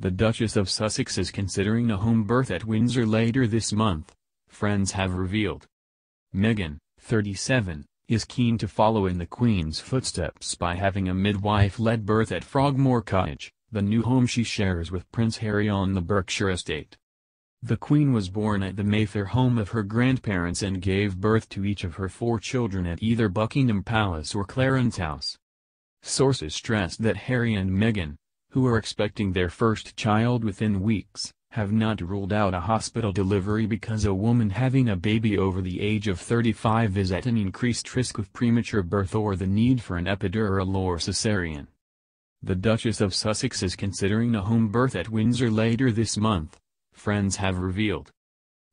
The Duchess of Sussex is considering a home birth at Windsor later this month, friends have revealed. Meghan, 37, is keen to follow in the Queen's footsteps by having a midwife-led birth at Frogmore Cottage, the new home she shares with Prince Harry on the Berkshire estate. The Queen was born at the Mayfair home of her grandparents and gave birth to each of her four children at either Buckingham Palace or Clarence House. Sources stressed that Harry and Meghan, who are expecting their first child within weeks, have not ruled out a hospital delivery because a woman having a baby over the age of 35 is at an increased risk of premature birth or the need for an epidural or cesarean. The Duchess of Sussex is considering a home birth at Windsor later this month, friends have revealed.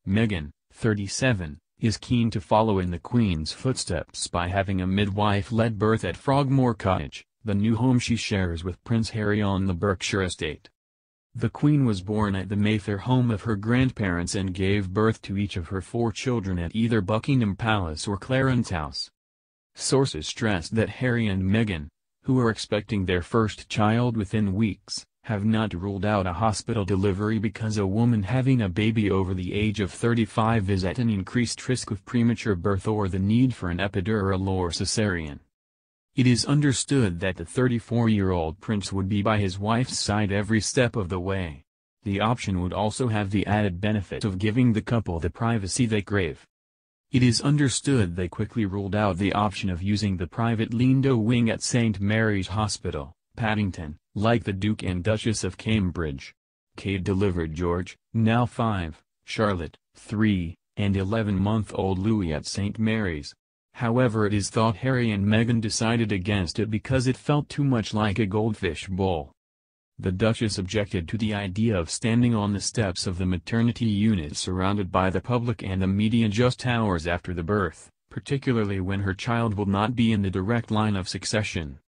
Meghan, 37, is keen to follow in the Queen's footsteps by having a midwife-led birth at Frogmore Cottage, the new home she shares with Prince Harry on the Berkshire estate. The Queen was born at the Mayfair home of her grandparents and gave birth to each of her four children at either Buckingham Palace or Clarence House. Sources stressed that Harry and Meghan, who are expecting their first child within weeks, have not ruled out a hospital delivery because a woman having a baby over the age of 35 is at an increased risk of premature birth or the need for an epidural or cesarean. It is understood that the 34-year-old prince would be by his wife's side every step of the way. The option would also have the added benefit of giving the couple the privacy they crave. It is understood they quickly ruled out the option of using the private Lindo wing at St. Mary's Hospital, Paddington, like the Duke and Duchess of Cambridge. Kate delivered George, now 5, Charlotte, 3, and 11-month-old Louis at St. Mary's. However it is thought Harry and Meghan decided against it because it felt too much like a goldfish bowl. The Duchess objected to the idea of standing on the steps of the maternity unit surrounded by the public and the media just hours after the birth, particularly when her child will not be in the direct line of succession.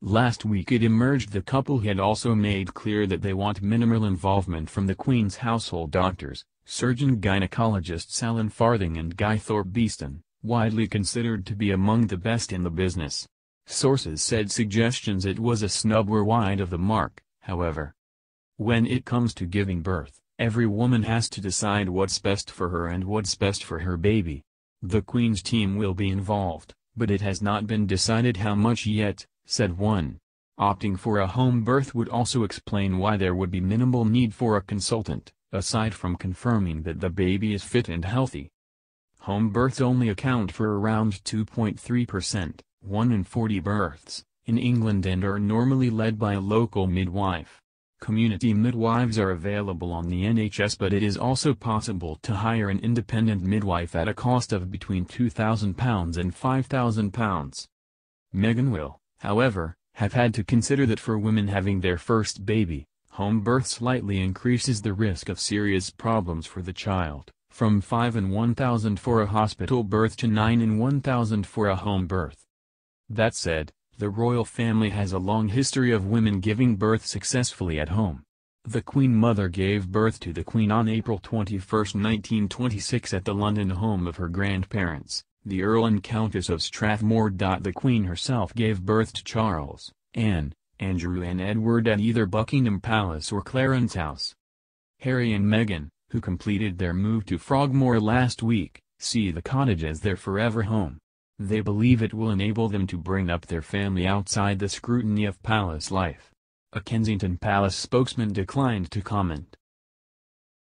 Last week it emerged the couple had also made clear that they want minimal involvement from the Queen's household doctors, surgeon-gynecologists Alan Farthing and Guy Thorpe Beeston widely considered to be among the best in the business. Sources said suggestions it was a snub were wide of the mark, however. When it comes to giving birth, every woman has to decide what's best for her and what's best for her baby. The Queen's team will be involved, but it has not been decided how much yet, said one. Opting for a home birth would also explain why there would be minimal need for a consultant, aside from confirming that the baby is fit and healthy. Home births only account for around 2.3%, 1 in 40 births, in England and are normally led by a local midwife. Community midwives are available on the NHS but it is also possible to hire an independent midwife at a cost of between £2,000 and £5,000. Meghan will, however, have had to consider that for women having their first baby, home birth slightly increases the risk of serious problems for the child from 5 in 1,000 for a hospital birth to 9 in 1,000 for a home birth. That said, the royal family has a long history of women giving birth successfully at home. The Queen Mother gave birth to the Queen on April 21, 1926 at the London home of her grandparents, the Earl and Countess of Strathmore. The Queen herself gave birth to Charles, Anne, Andrew and Edward at either Buckingham Palace or Clarence House. Harry and Meghan, who completed their move to Frogmore last week, see the cottage as their forever home. They believe it will enable them to bring up their family outside the scrutiny of palace life. A Kensington Palace spokesman declined to comment.